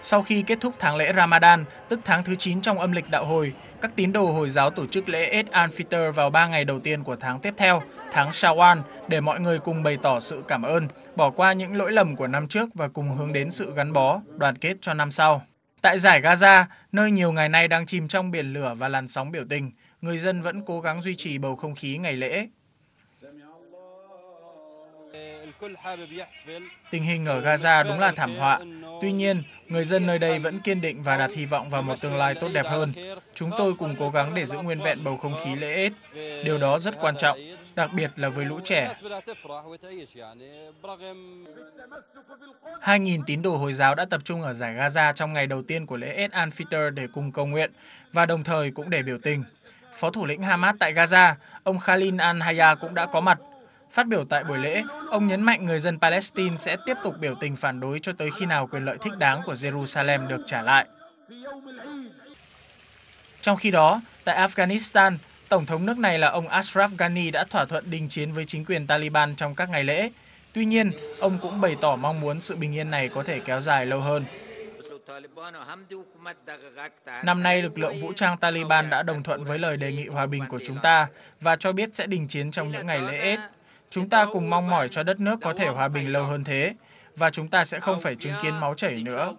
Sau khi kết thúc tháng lễ Ramadan, tức tháng thứ 9 trong âm lịch đạo hồi, các tín đồ Hồi giáo tổ chức lễ Eid al-Fitr vào 3 ngày đầu tiên của tháng tiếp theo, tháng Shawwal, để mọi người cùng bày tỏ sự cảm ơn, bỏ qua những lỗi lầm của năm trước và cùng hướng đến sự gắn bó, đoàn kết cho năm sau. Tại giải Gaza, nơi nhiều ngày nay đang chìm trong biển lửa và làn sóng biểu tình, người dân vẫn cố gắng duy trì bầu không khí ngày lễ. Tình hình ở Gaza đúng là thảm họa. Tuy nhiên, người dân nơi đây vẫn kiên định và đặt hy vọng vào một tương lai tốt đẹp hơn. Chúng tôi cùng cố gắng để giữ nguyên vẹn bầu không khí lễ Ết. Điều đó rất quan trọng, đặc biệt là với lũ trẻ. 2.000 tín đồ Hồi giáo đã tập trung ở giải Gaza trong ngày đầu tiên của lễ Eid al-Fitr để cùng cầu nguyện và đồng thời cũng để biểu tình. Phó thủ lĩnh Hamas tại Gaza, ông Khalil al-Hayya cũng đã có mặt Phát biểu tại buổi lễ, ông nhấn mạnh người dân Palestine sẽ tiếp tục biểu tình phản đối cho tới khi nào quyền lợi thích đáng của Jerusalem được trả lại. Trong khi đó, tại Afghanistan, Tổng thống nước này là ông Ashraf Ghani đã thỏa thuận đình chiến với chính quyền Taliban trong các ngày lễ. Tuy nhiên, ông cũng bày tỏ mong muốn sự bình yên này có thể kéo dài lâu hơn. Năm nay, lực lượng vũ trang Taliban đã đồng thuận với lời đề nghị hòa bình của chúng ta và cho biết sẽ đình chiến trong những ngày lễ Ết. Chúng ta cùng mong mỏi cho đất nước có thể hòa bình lâu hơn thế, và chúng ta sẽ không phải chứng kiến máu chảy nữa.